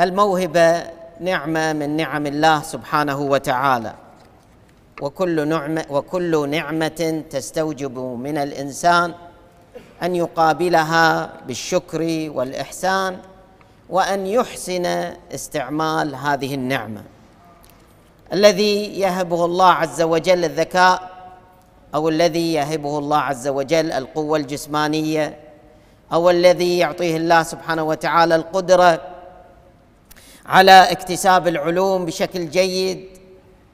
الموهبة نعمة من نعم الله سبحانه وتعالى. وكل نعمه وكل نعمة تستوجب من الإنسان أن يقابلها بالشكر والإحسان وأن يحسن استعمال هذه النعمة. الذي يهبه الله عز وجل الذكاء أو الذي يهبه الله عز وجل القوة الجسمانية أو الذي يعطيه الله سبحانه وتعالى القدرة على اكتساب العلوم بشكل جيد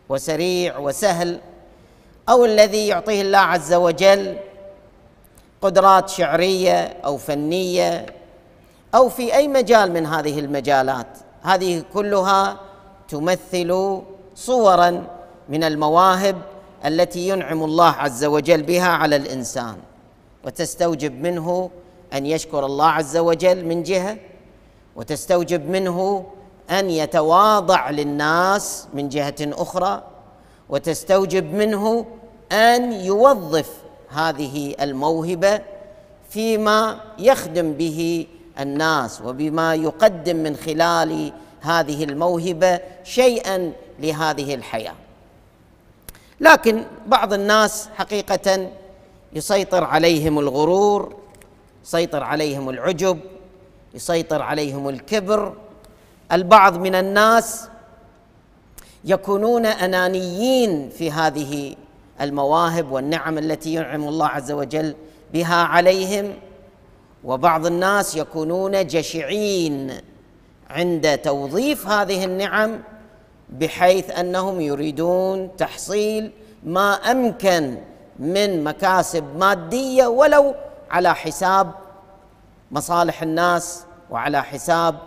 وسريع وسهل أو الذي يعطيه الله عز وجل قدرات شعرية أو فنية أو في أي مجال من هذه المجالات. هذه كلها تمثل صورا من المواهب التي ينعم الله عز وجل بها على الإنسان وتستوجب منه أن يشكر الله عز وجل من جهة وتستوجب منه أن يتواضع للناس من جهة أخرى وتستوجب منه أن يوظف هذه الموهبة فيما يخدم به الناس وبما يقدم من خلال هذه الموهبة شيئا لهذه الحياة. لكن بعض الناس حقيقة يسيطر عليهم الغرور يسيطر عليهم العجب يسيطر عليهم الكبر البعض من الناس يكونون أنانيين في هذه المواهب والنعم التي ينعم الله عز وجل بها عليهم وبعض الناس يكونون جشعين عند توظيف هذه النعم بحيث أنهم يريدون تحصيل ما أمكن من مكاسب مادية ولو على حساب مصالح الناس وعلى حساب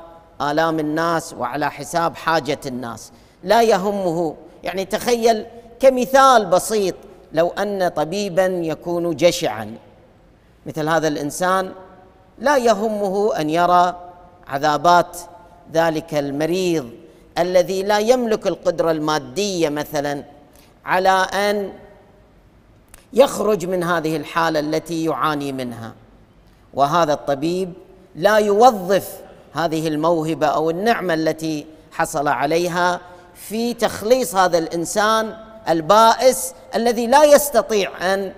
آلام الناس وعلى حساب حاجة الناس. لا يهمه. يعني تخيل كمثال بسيط لو أن طبيبا يكون جشعا. مثل هذا الإنسان لا يهمه أن يرى عذابات ذلك المريض الذي لا يملك القدرة المادية مثلا على أن يخرج من هذه الحالة التي يعاني منها. وهذا الطبيب لا يوظف هذه الموهبة أو النعمة التي حصل عليها في تخليص هذا الإنسان البائس الذي لا يستطيع أن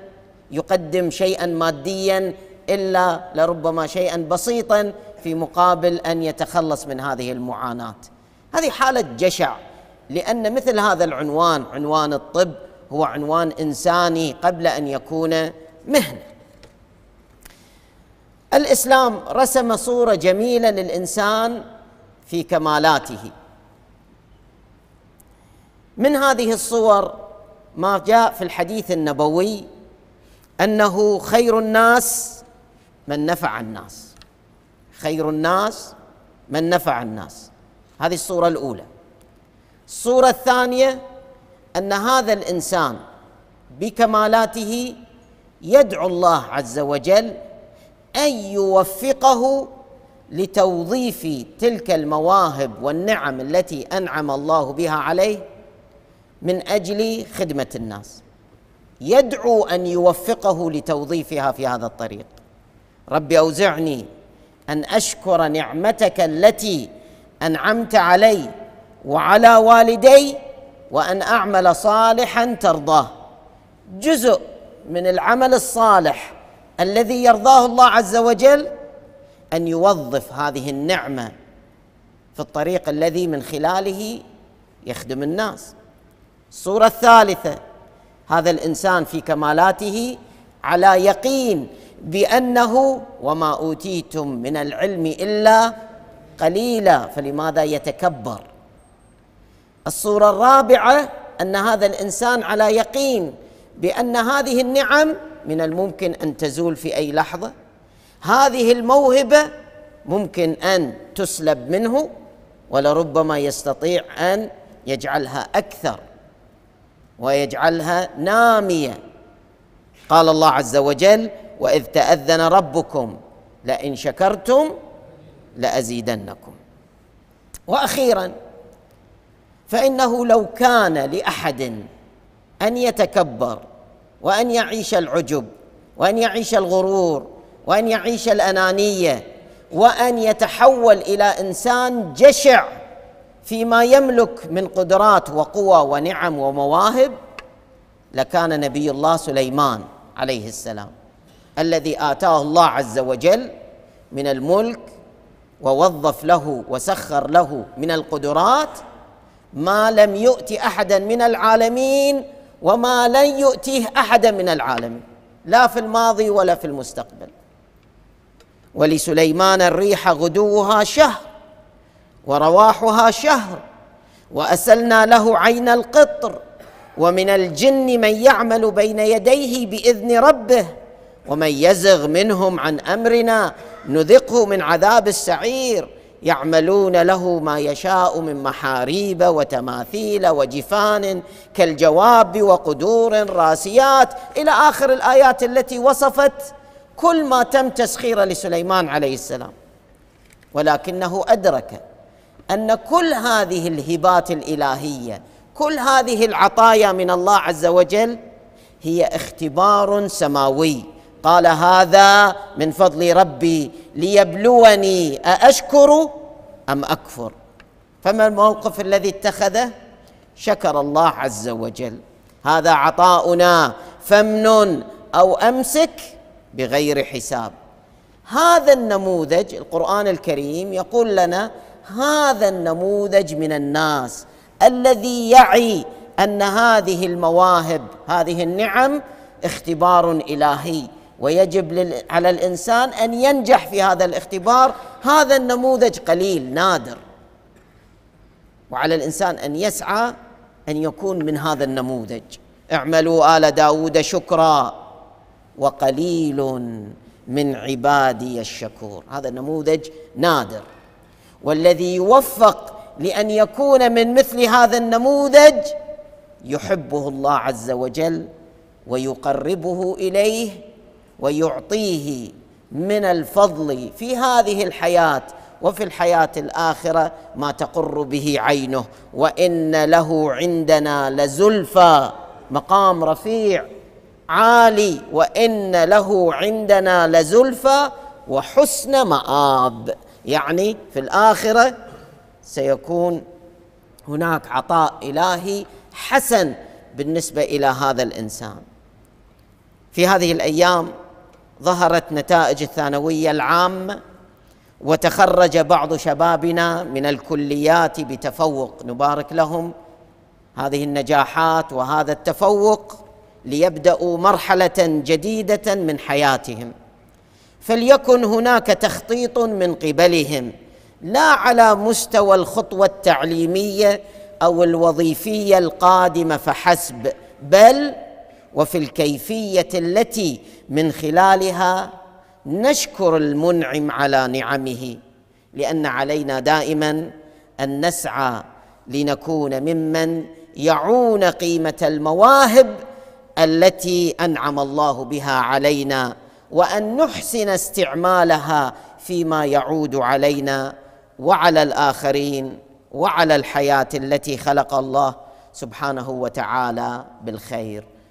يقدم شيئا ماديا إلا لربما شيئا بسيطا في مقابل أن يتخلص من هذه المعاناة. هذه حالة جشع لأن مثل هذا العنوان عنوان الطب هو عنوان إنساني قبل أن يكون مهنة. الإسلام رسم صورة جميلة للإنسان في كمالاته. من هذه الصور ما جاء في الحديث النبوي أنه خير الناس من نفع الناس. خير الناس من نفع الناس. هذه الصورة الأولى. الصورة الثانية أن هذا الإنسان بكمالاته يدعو الله عز وجل أن يوفقه لتوظيف تلك المواهب والنعم التي أنعم الله بها عليه من أجل خدمة الناس. يدعو أن يوفقه لتوظيفها في هذا الطريق. رب أوزعني أن أشكر نعمتك التي أنعمت علي وعلى والدي وأن أعمل صالحا ترضاه. جزء من العمل الصالح الذي يرضاه الله عز وجل أن يوظف هذه النعمة في الطريق الذي من خلاله يخدم الناس. الصورة الثالثة هذا الإنسان في كمالاته على يقين بأنه وما أوتيتم من العلم إلا قليلا فلماذا يتكبر؟ الصورة الرابعة أن هذا الإنسان على يقين بأن هذه النعم من الممكن أن تزول في أي لحظة. هذه الموهبة ممكن أن تسلب منه ولربما يستطيع أن يجعلها أكثر ويجعلها نامية. قال الله عز وجل وإذ تأذن ربكم لئن شكرتم لأزيدنكم. وأخيرا فإنه لو كان لأحد أن يتكبر وأن يعيش العجب وأن يعيش الغرور وأن يعيش الأنانية وأن يتحول إلى إنسان جشع فيما يملك من قدرات وقوى ونعم ومواهب لكان نبي الله سليمان عليه السلام الذي آتاه الله عز وجل من الملك ووظف له وسخر له من القدرات ما لم يؤت أحدا من العالمين وما لن يؤتيه احدا من العالمين لا في الماضي ولا في المستقبل. ولسليمان الريح غدوها شهر ورواحها شهر وأسلنا له عين القطر ومن الجن من يعمل بين يديه بإذن ربه ومن يزغ منهم عن أمرنا نذقه من عذاب السعير. يعملون له ما يشاء من محاريب وتماثيل وجفان كالجواب وقدور راسيات. إلى آخر الآيات التي وصفت كل ما تم تسخيره لسليمان عليه السلام. ولكنه أدرك أن كل هذه الهبات الإلهية كل هذه العطايا من الله عز وجل هي اختبار سماوي. قال هذا من فضل ربي ليبلوني أأشكر أم أكفر. فما الموقف الذي اتخذه؟ شكر الله عز وجل. هذا عطاؤنا فمن أو أمسك بغير حساب. هذا النموذج القرآن الكريم يقول لنا هذا النموذج من الناس الذي يعي أن هذه المواهب هذه النعم اختبار إلهي. ويجب على الإنسان أن ينجح في هذا الاختبار. هذا النموذج قليل نادر. وعلى الإنسان أن يسعى أن يكون من هذا النموذج. اعملوا آل داود شكرا. وقليل من عبادي الشكور. هذا النموذج نادر. والذي يوفق لأن يكون من مثل هذا النموذج يحبه الله عز وجل ويقربه إليه ويعطيه من الفضل في هذه الحياة وفي الحياة الآخرة ما تقر به عينه وإن له عندنا لزلفى مقام رفيع عالي وإن له عندنا لزلفى وحسن مآب. يعني في الآخرة سيكون هناك عطاء إلهي حسن بالنسبة إلى هذا الإنسان. في هذه الأيام ظهرت نتائج الثانوية العامه وتخرج بعض شبابنا من الكليات بتفوق نبارك لهم. هذه النجاحات وهذا التفوق ليبدأوا مرحلة جديدة من حياتهم. فليكن هناك تخطيط من قبلهم لا على مستوى الخطوة التعليمية أو الوظيفية القادمة فحسب بل وفي الكيفية التي من خلالها نشكر المنعم على نعمه لأن علينا دائما أن نسعى لنكون ممن يعون قيمة المواهب التي أنعم الله بها علينا وأن نحسن استعمالها فيما يعود علينا وعلى الآخرين وعلى الحياة التي خلق الله سبحانه وتعالى بالخير.